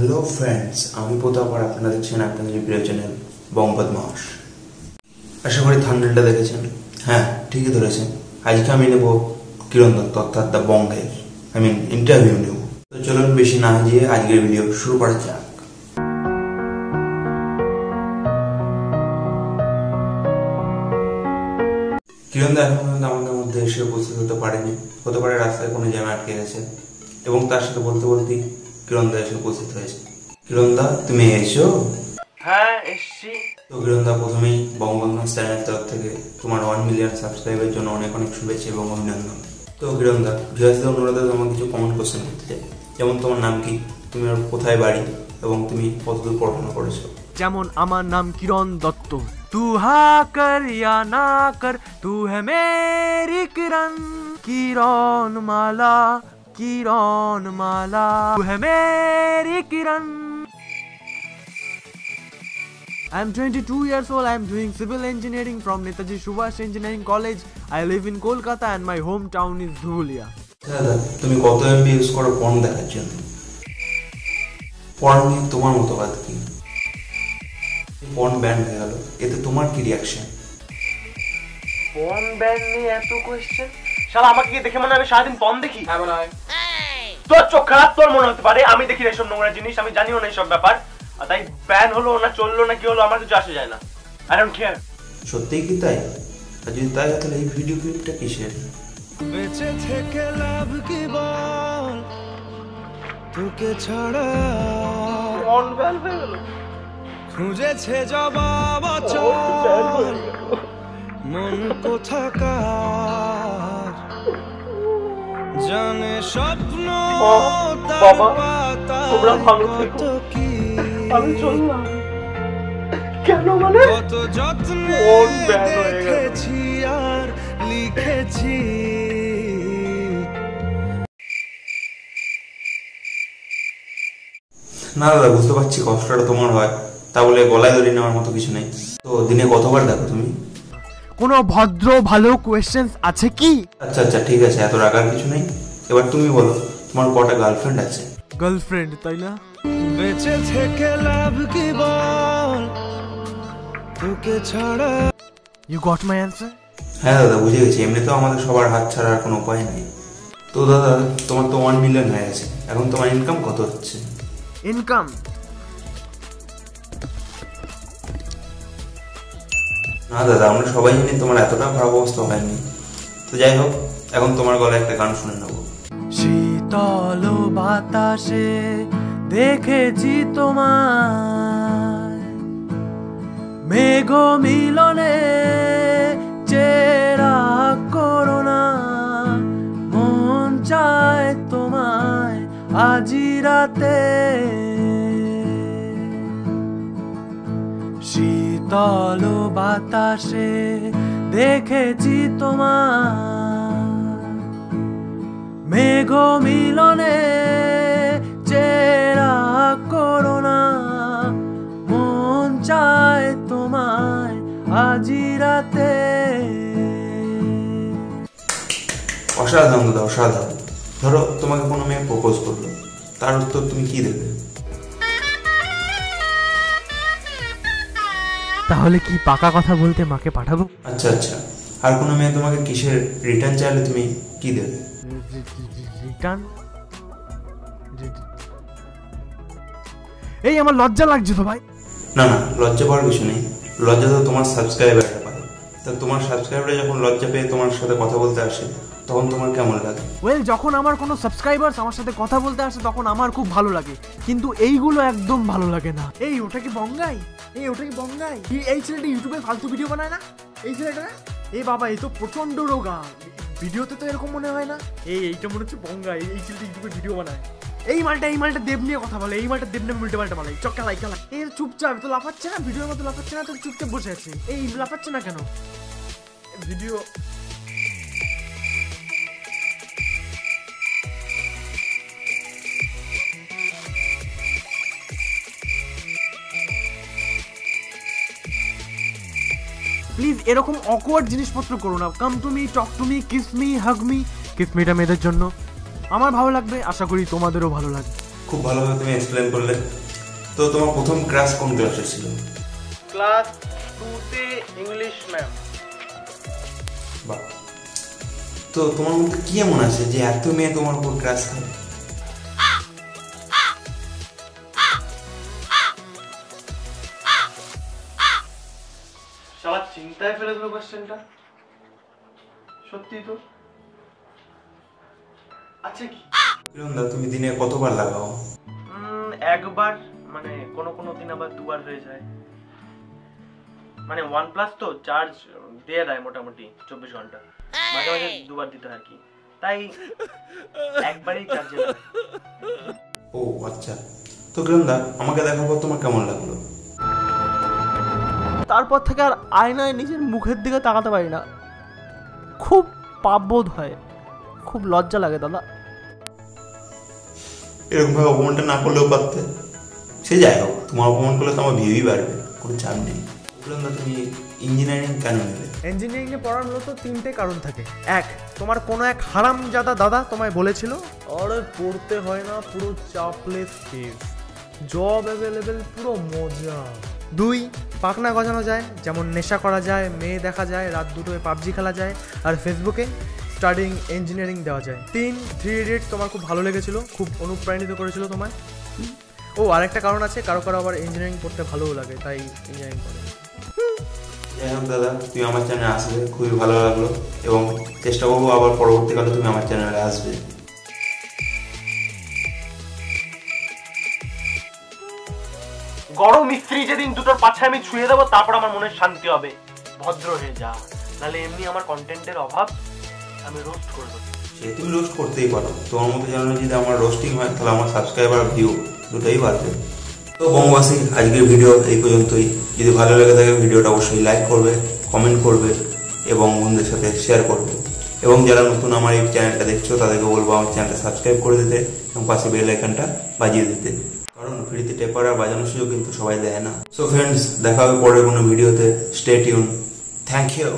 Hello friends আমি প্রতাপ আর আপনারা দেখছেন আপনাদের প্রিয় চ্যানেল বংবাদ মাস আশা করি থান্ডেলটা দেখেছেন। হ্যাঁ ঠিকই ধরেছেন। আজকে আমি নেব কিরণ দত্ত, অর্থাৎ দ্য বঙ্গের আই মিন ইন্টারভিউ নেব। তো চলুন বেশি না গিয়ে আজকের ভিডিও শুরু করা যাক। কিরণ দা এখন পর্যন্ত আমাদের মধ্যে এসে উপস্থিত হতে পারেনি। হতে পারে রাস্তায় কোনো জ্যামে আটকে গেছে। এবং তার সাথে বলতে বলতেই কিরণ দা এসে উপস্থিত হয়েছে। কিরণ দা তুমি এসো। হ্যাঁ এসছি। তো কিরণ দা প্রথমেই বঙ্গবন্ধু চ্যানেলের তরফ থেকে তোমার ওয়ান মিলিয়ন সাবস্ক্রাইবের জন্য অনেক অনেক শুভেচ্ছা এবং অভিনন্দন। তো কিরণ দা ভিউয়ার্সদের অনুরোধে তোমার কিছু কমন কোশ্চেন করতে চাই। যেমন তোমার নাম কি? তুমি আর কোথায় বাড়ি? এবং তুমি কতদূর পড়াশোনা করেছ? যেমন আমার নাম কিরণ দত্ত। তু হা কর ইয়া না কর তু হে মেরি কিরণ। কিরণ মালা কিরণ মালা Mary Kiran I am 22 years old. I am doing civil engineering from Netaji Subhash Engineering College. I live in Kolkata and my hometown is Dhulia. তুমি কত এমবি ইউজ করো পর্ন দেখার জন্য পর্ন নিয়ে তোমার মতবাদ কি পর্ন ব্যান হয়ে গেল এতে তোমার কি রিয়াকশন পন ব্যান্ড নিয়ে এত কোয়েশ্চেন শালা আমাকে কি দেখে মনে হয় আমি সারাদিন পন দেখি। হ্যাঁ মনে হয়। তোর চোখ খারাপ তোর মনে হতে পারে আমি দেখি এসব নোংরা জিনিস আমি জানিও না এইসব ব্যাপার। আর তাই ব্যান হলো না চলল না কি হলো আমার কিছু আসে যায় না। আই ডোন্ট কেয়ার সত্যিই কি তাই? আর যদি তাই তাহলে এই ভিডিও ক্লিপটা কিসের? বেঁচে থেকে লাভ কি বল? তোকে ছাড়া ব্যান হয়ে গেল। খুঁজেছে জবাব অচল। মন কোথাকার? জানে স্বপ্ন বাবা, তোমরা ভালো থেকো। আমি চললাম। কেন মানে? কত যত্নে। দেখেছি আর লিখেছি। না দাদা বুঝতে পারছি কষ্টটা তোমার হয়। তা বলে গলায় ধরে নেওয়ার মতো কিছু নেই। তো দিনে কতবার দেখো তুমি? কোনো ভদ্র ভালো কোয়েশ্চেন্স আছে কি? আচ্ছা আচ্ছা ঠিক আছে এত রাখার কিছু নেই। এবার তুমি বলো তোমার কটা গার্লফ্রেন্ড আছে? গার্লফ্রেন্ড তাই না? বেঁচে থেকে লাভ কি বল? তোকে ছাড়া ইউ গট মাই অ্যান্সার হ্যাঁ দাদা বুঝে গেছি। এমনিতেও আমাদের সবার হাত ছাড়া আর কোনো উপায় নেই। তো দাদা তোমার তো ওয়ান মিলিয়ন হয়ে গেছে। এখন তোমার ইনকাম কত হচ্ছে? ইনকাম না দাদা, আমরা সবাই জানি তোমার এতটা খারাপ অবস্থা হয়নি। তো যাই হোক, এখন তোমার গলায় একটা গান শুনে নেব। শীতল বাতাসে দেখেছি তোমায়। মেঘ মিলনে চেরা করোনা। মন চায় তোমায় আজি রাতে শীতল বাতাসে দেখেছি তোমায় মেঘ মিলনে চেরা করোনা মন চায় তোমায় আজি রাতে। অসাধারণ দাদা, অসাধারণ। ধরো তোমাকে কোনো মেয়ে প্রপোজ করল, তার উত্তর তুমি কি দেবে? তাহলে কি পাকা কথা বলতে মাকে পাঠাবো? আচ্ছা আচ্ছা। আর কোনো মেয়ে তোমাকে কিসের রিটার্ন চাইলে তুমি কি দেবে? রিটার্ন এই আমার লজ্জা লাগছে তো ভাই। না না লজ্জা পাওয়ার কিছু নেই। লজ্জা তো তোমার সাবস্ক্রাইবাররা পায় তা তোমার সাবস্ক্রাইবাররা যখন লজ্জা পেয়ে তোমার সাথে কথা বলতে আসে তখন তোমার কেমন লাগে? ওয়েল যখন আমার কোনো সাবস্ক্রাইবার্স আমার সাথে কথা বলতে আসে তখন আমার খুব ভালো লাগে। কিন্তু এইগুলো একদম ভালো লাগে না। এই ওটা কি বঙ্গাই? এই ওটা কি বঙ্গাই? এই- এই ছেলেটা ইউটিউবে ফালতু ভিডিও বানায় না? এই ছেলেটা? এই বাবা এই তো প্রচণ্ড রোগা। ভিডিওতে তো এরকম মনে হয় না? এই এইটা মনে হচ্ছে বঙ্গাই। এই ছেলেটা ইউটিউবে ভিডিও বানায়। এই মালটা এই মালটা দেব নিয়ে কথা বলে। এই মালটা দেব নিয়ে উল্টে পাল্টা বলে। চক্কা লাই খেলা এই চুপচাপ তো লাফাচ্ছে না ভিডিওর মতো লাফাচ্ছে না তো চুপচাপ বসে আছে। এই লাফাচ্ছে না কেন? ভিডিও এরকম অকওয়ার্ড জিনিসপত্র করো না। Come to me talk to me kiss me hug me kiss মিটা মেয়েদের জন্য। আমার ভালো লাগবে আশা করি তোমাদেরও ভালো লাগবে। খুব ভালোভাবে তুমি এক্সপ্লেন করলে। তো তোমার প্রথম ক্লাস কোন ক্লাসে ছিল? ক্লাস টুতে ইংলিশ ম্যাম বাহ। তো তোমার মধ্যে কি এমন আছে যে এত মেয়ে তোমার উপর ক্রাশ খায় কোশ্চেনটা সত্যি তো? আচ্ছা কি? কিরণদা তুমি দিনে কতবার লাগাও? একবার মানে কোনো কোনো দিন আবার দুবার হয়ে যায়। মানে ওয়ান প্লাস তো চার্জ দিয়ে দেয় মোটামুটি চব্বিশ ঘণ্টা। মাঝে মাঝে দুবার দিতে হয় আর কি। তাই একবারই চার্জে ও আচ্ছা। তো কিরণদা আমাকে পর তোমার কেমন লাগল? তারপর থেকে আর আয়নায় নিজের মুখের দিকে তাকাতে পারি না। খুব পাপবোধ হয়। খুব লজ্জা লাগে দাদা। এরকম ভাবে অপমানটা না করলেও পারতে। সে যাই হোক তোমার অপমান করলে তো আমার ভিউই বাড়বে কোনো চাপ নেই। কিরণদা তুমি ইঞ্জিনিয়ারিং কেন নিলে ইঞ্জিনিয়ারিং এ পড়ার মূলত তিনটে কারণ থাকে। এক তোমার কোনো এক হারামজাদা দাদা তোমায় বলেছিল? আরে পড়তে হয় না পুরো চাপলেস কেস জব অ্যাভেলেবেল পুরো মজা। দুই পাকনা গজানো যায়, যেমন নেশা করা যায়, মেয়ে দেখা যায়, রাত দুটোয় পাবজি খেলা যায়, আর ফেসবুকে স্টাডিং ইঞ্জিনিয়ারিং দেওয়া যায়। তিন থ্রি ইডিয়ট তোমার খুব ভালো লেগেছিল, খুব অনুপ্রাণিত করেছিল তোমায়। ও, আরেকটা কারণ আছে, কারও কারও আবার ইঞ্জিনিয়ারিং পড়তে ভালোও লাগে, তাই ইঞ্জিনিয়ারিং করে যাই দাদা তুমি আমার চ্যানেলে আসবে, খুবই ভালো লাগল, এবং চেষ্টা করব আবার পরবর্তীকালে তুমি আমার চ্যানেলে আসবে। গরম মিস্ত্রি যেদিন দুটোর পাছে আমি ছুঁয়ে দেবো, তারপর আমার মনে শান্তি হবে। ভদ্র হয়ে যা। নাহলে এমনি আমার কন্টেন্টের অভাব আমি রোস্ট করে দেবো সে তুমি রোস্ট করতেই পারো। তোমার মতো চ্যানেলে যদি আমার রোস্টিং হয়, তাহলে আমার সাবস্ক্রাইবার ভিউ দুটোই বাড়বে। তো বঙ্গবাসী, আজকের ভিডিও এই পর্যন্তই। যদি ভালো লেগে থাকে, ভিডিওটা অবশ্যই লাইক করবে কমেন্ট করবে এবং বন্ধুদের সাথে শেয়ার করবে। এবং যারা নতুন আমার এই চ্যানেলটা দেখছ, তাদেরকে বলব আমার চ্যানেলটা সাবস্ক্রাইব করে দিতে এবং পাশে বেল আইকনটা বাজিয়ে দিতে। কারণ ফ্রিতে টেপার বাজানোর সুযোগ কিন্তু সবাই দেয় না। সো ফ্রেন্ডস দেখা হবে পরের কোনো ভিডিওতে। Stay tune thank you